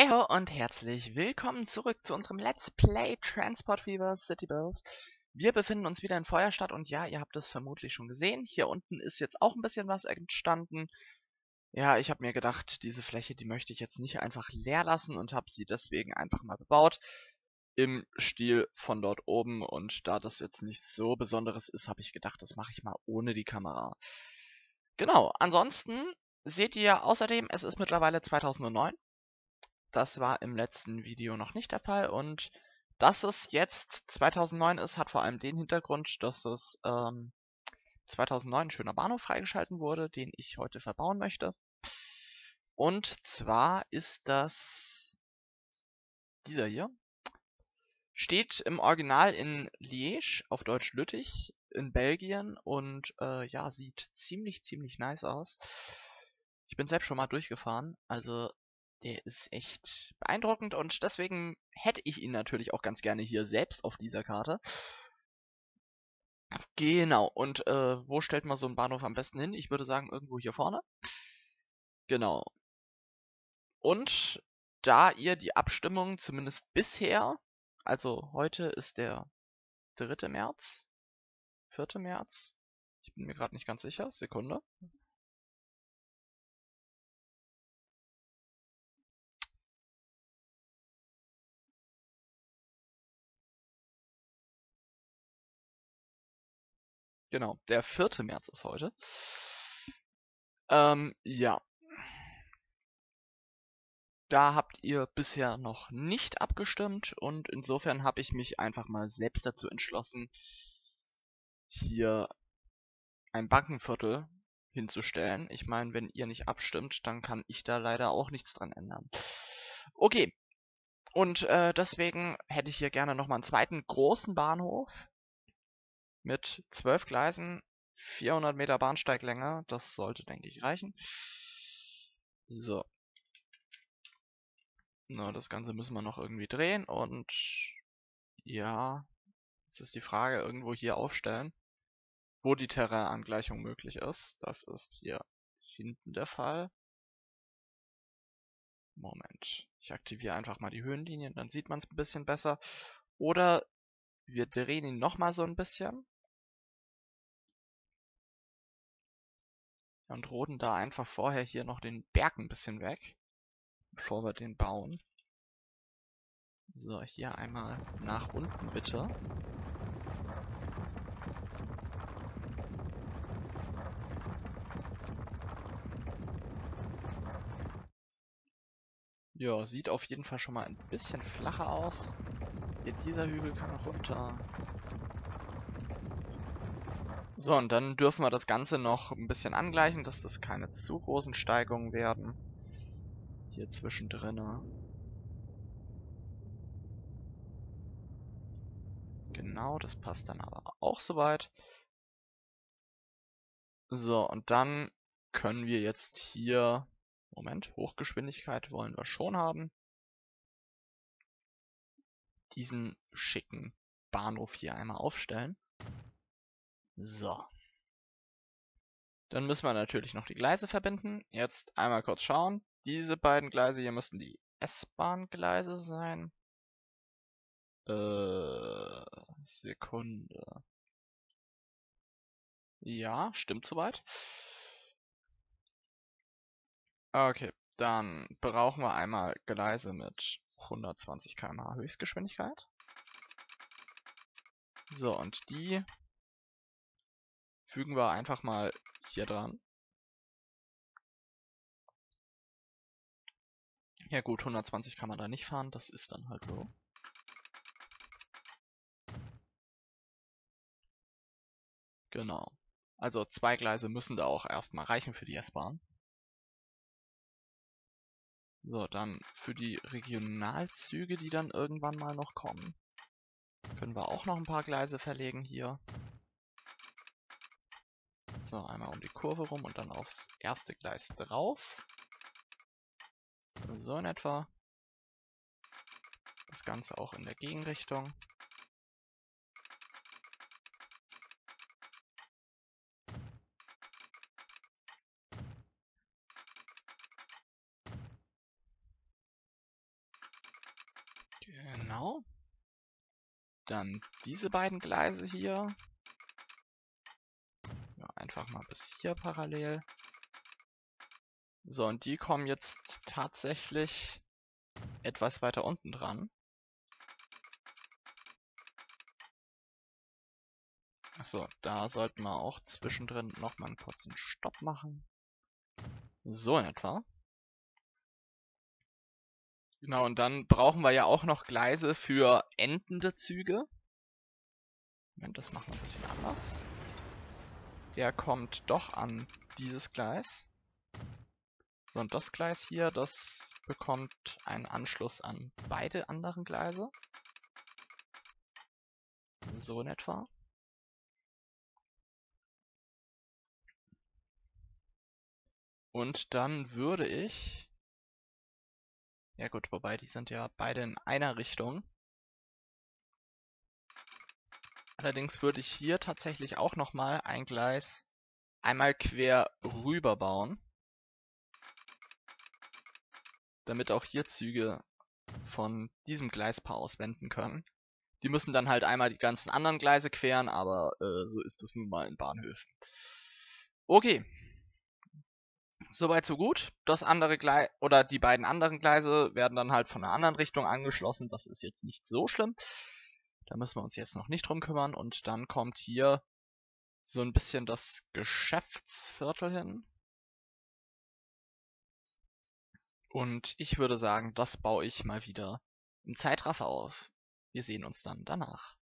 Heyo und herzlich willkommen zurück zu unserem Let's Play Transport Fever City Build. Wir befinden uns wieder in Feuerstadt und ja, ihr habt es vermutlich schon gesehen. Hier unten ist jetzt auch ein bisschen was entstanden. Ja, ich habe mir gedacht, diese Fläche, die möchte ich jetzt nicht einfach leer lassen und habe sie deswegen einfach mal bebaut. Im Stil von dort oben und da das jetzt nichts so Besonderes ist, habe ich gedacht, das mache ich mal ohne die Kamera. Genau, ansonsten seht ihr außerdem, es ist mittlerweile 2009. Das war im letzten Video noch nicht der Fall und dass es jetzt 2009 ist, hat vor allem den Hintergrund, dass es ähm, 2009 ein schöner Bahnhof freigeschalten wurde, den ich heute verbauen möchte. Und zwar ist das dieser hier. Steht im Original in Liège, auf Deutsch Lüttich, in Belgien und äh, ja, sieht ziemlich, ziemlich nice aus. Ich bin selbst schon mal durchgefahren, also der ist echt beeindruckend und deswegen hätte ich ihn natürlich auch ganz gerne hier selbst auf dieser Karte. Genau, und äh, wo stellt man so einen Bahnhof am besten hin? Ich würde sagen, irgendwo hier vorne. Genau. Und da ihr die Abstimmung zumindest bisher, also heute ist der 3. März, 4. März, ich bin mir gerade nicht ganz sicher, Sekunde. Genau, der 4. März ist heute. Ähm, ja. Da habt ihr bisher noch nicht abgestimmt und insofern habe ich mich einfach mal selbst dazu entschlossen, hier ein Bankenviertel hinzustellen. Ich meine, wenn ihr nicht abstimmt, dann kann ich da leider auch nichts dran ändern. Okay. Und äh, deswegen hätte ich hier gerne nochmal einen zweiten großen Bahnhof mit 12 Gleisen, 400 Meter Bahnsteiglänge. Das sollte, denke ich, reichen. So. Na, das Ganze müssen wir noch irgendwie drehen und ja, jetzt ist die Frage, irgendwo hier aufstellen, wo die Terrainangleichung möglich ist. Das ist hier hinten der Fall. Moment. Ich aktiviere einfach mal die Höhenlinien, dann sieht man es ein bisschen besser. Oder wir drehen ihn nochmal so ein bisschen. Und roden da einfach vorher hier noch den Berg ein bisschen weg. Bevor wir den bauen. So, hier einmal nach unten bitte. Ja, sieht auf jeden Fall schon mal ein bisschen flacher aus. Hier dieser Hügel kann noch runter. So, und dann dürfen wir das Ganze noch ein bisschen angleichen, dass das keine zu großen Steigungen werden. Hier zwischendrin. Genau, das passt dann aber auch soweit. So, und dann können wir jetzt hier... Moment, Hochgeschwindigkeit wollen wir schon haben. Diesen schicken Bahnhof hier einmal aufstellen. So. Dann müssen wir natürlich noch die Gleise verbinden. Jetzt einmal kurz schauen. Diese beiden Gleise hier müssten die S-Bahn-Gleise sein. Äh, Sekunde. Ja, stimmt soweit. Okay, dann brauchen wir einmal Gleise mit 120 km/h Höchstgeschwindigkeit. So, und die fügen wir einfach mal hier dran. Ja gut, 120 kann man da nicht fahren, das ist dann halt so. Genau. Also zwei Gleise müssen da auch erstmal reichen für die S-Bahn. So, dann für die Regionalzüge, die dann irgendwann mal noch kommen, können wir auch noch ein paar Gleise verlegen hier. So, einmal um die Kurve rum und dann aufs erste Gleis drauf. So in etwa. Das Ganze auch in der Gegenrichtung. Genau. Dann diese beiden Gleise hier. Einfach mal bis hier parallel. So, und die kommen jetzt tatsächlich etwas weiter unten dran. Achso, da sollten wir auch zwischendrin nochmal einen kurzen Stopp machen. So in etwa. Genau, und dann brauchen wir ja auch noch Gleise für endende Züge. Moment, das machen wir ein bisschen anders. Der kommt doch an dieses Gleis. So, und das Gleis hier, das bekommt einen Anschluss an beide anderen Gleise. So in etwa. Und dann würde ich... Ja gut, wobei die sind ja beide in einer Richtung. Allerdings würde ich hier tatsächlich auch nochmal ein Gleis einmal quer rüber bauen. Damit auch hier Züge von diesem Gleispaar auswenden können. Die müssen dann halt einmal die ganzen anderen Gleise queren, aber äh, so ist es nun mal in Bahnhöfen. Okay, Soweit so gut. Das andere Gleis oder die beiden anderen Gleise werden dann halt von einer anderen Richtung angeschlossen. Das ist jetzt nicht so schlimm. Da müssen wir uns jetzt noch nicht drum kümmern. Und dann kommt hier so ein bisschen das Geschäftsviertel hin. Und ich würde sagen, das baue ich mal wieder im Zeitraffer auf. Wir sehen uns dann danach.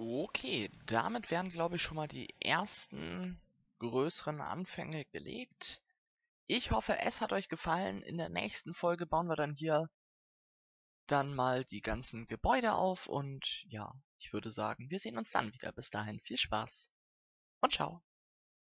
Okay, damit werden, glaube ich, schon mal die ersten größeren Anfänge gelegt. Ich hoffe, es hat euch gefallen. In der nächsten Folge bauen wir dann hier dann mal die ganzen Gebäude auf und ja, ich würde sagen, wir sehen uns dann wieder. Bis dahin viel Spaß und ciao.